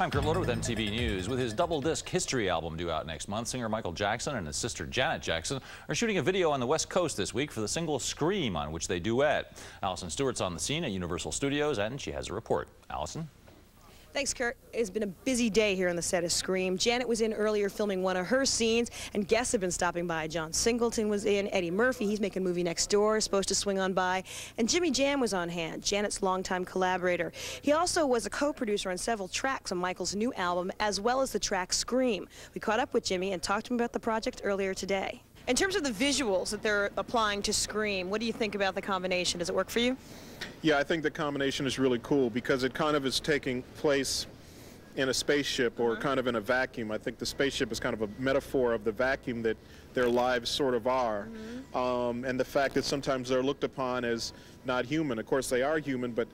I'm Kurt Loder with MTV News. With his double disc history album due out next month, singer Michael Jackson and his sister Janet Jackson are shooting a video on the West Coast this week for the single Scream, on which they duet. Alison Stewart's on the scene at Universal Studios, and she has a report. Alison? Thanks, Kurt. It's been a busy day here on the set of Scream. Janet was in earlier filming one of her scenes, and guests have been stopping by. John Singleton was in, Eddie Murphy, he's making a movie next door, supposed to swing on by, and Jimmy Jam was on hand, Janet's longtime collaborator. He also was a co-producer on several tracks on Michael's new album, as well as the track Scream. We caught up with Jimmy and talked to him about the project earlier today. In terms of the visuals that they're applying to Scream, what do you think about the combination? Does it work for you? Yeah, I think the combination is really cool because it kind of is taking place in a spaceship or uh-huh. kind of in a vacuum. I think the spaceship is kind of a metaphor of the vacuum that their lives sort of are. Mm-hmm. Um, and the fact that sometimes they're looked upon as not human. Of course, they are human, but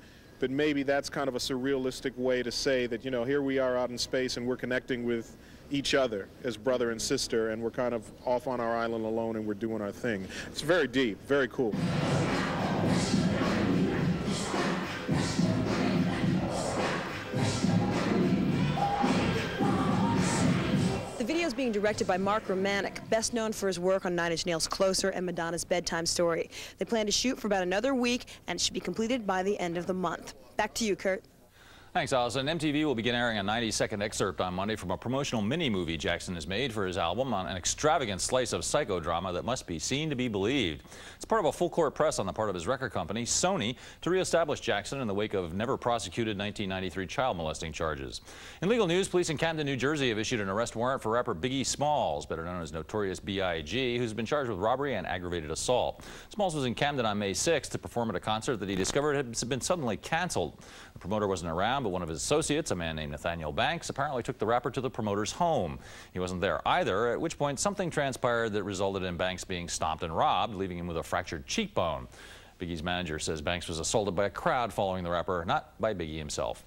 but maybe that's kind of a surrealistic way to say that, you know, here we are out in space and we're connecting with each other as brother and sister, and we're kind of off on our island alone and we're doing our thing. It's very deep, very cool. Is being directed by Mark Romanek, best known for his work on Nine Inch Nails' Closer and Madonna's Bedtime Story. They plan to shoot for about another week and it should be completed by the end of the month. Back to you, Kurt. Thanks, Alison. MTV will begin airing a 90-second excerpt on Monday from a promotional mini-movie Jackson has made for his album on an extravagant slice of psychodrama that must be seen to be believed. It's part of a full-court press on the part of his record company, Sony, to reestablish Jackson in the wake of never-prosecuted 1993 child molesting charges. In legal news, police in Camden, New Jersey have issued an arrest warrant for rapper Biggie Smalls, better known as Notorious B.I.G., who's been charged with robbery and aggravated assault. Smalls was in Camden on May 6th to perform at a concert that he discovered had been suddenly canceled. The promoter wasn't around, but one of his associates, a man named Nathaniel Banks, apparently took the rapper to the promoter's home. He wasn't there either, at which point something transpired that resulted in Banks being stomped and robbed, leaving him with a fractured cheekbone. Biggie's manager says Banks was assaulted by a crowd following the rapper, not by Biggie himself.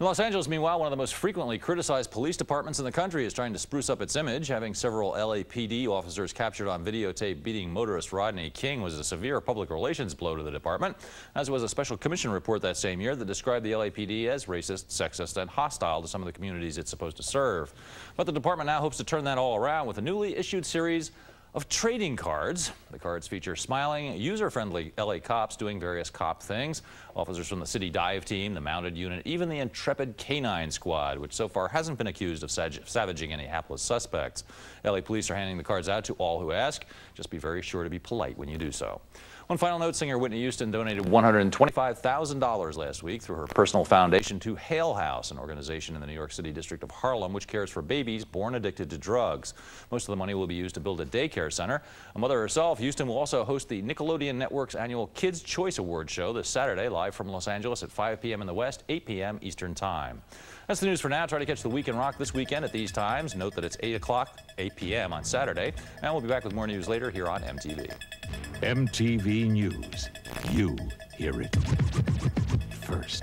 In Los Angeles, meanwhile, one of the most frequently criticized police departments in the country is trying to spruce up its image. Having several LAPD officers captured on videotape beating motorist Rodney King was a severe public relations blow to the department, as was a special commission report that same year that described the LAPD as racist, sexist, and hostile to some of the communities it's supposed to serve. But the department now hopes to turn that all around with a newly issued series of trading cards. The cards feature smiling, user-friendly LA cops doing various cop things. Officers from the city dive team, the mounted unit, even the intrepid canine squad, which so far hasn't been accused of savaging any hapless suspects. LA police are handing the cards out to all who ask. Just be very sure to be polite when you do so. One final note, singer Whitney Houston donated $125,000 last week through her personal foundation to Hale House, an organization in the New York City district of Harlem which cares for babies born addicted to drugs. Most of the money will be used to build a daycare center. A mother herself, Houston will also host the Nickelodeon Network's annual Kids' Choice Award show this Saturday, live from Los Angeles at 5 p.m. in the West, 8 p.m. Eastern Time. That's the news for now. Try to catch the Week in Rock this weekend at these times. Note that it's 8 o'clock, 8 p.m. on Saturday. And we'll be back with more news later here on MTV. MTV News. You hear it first.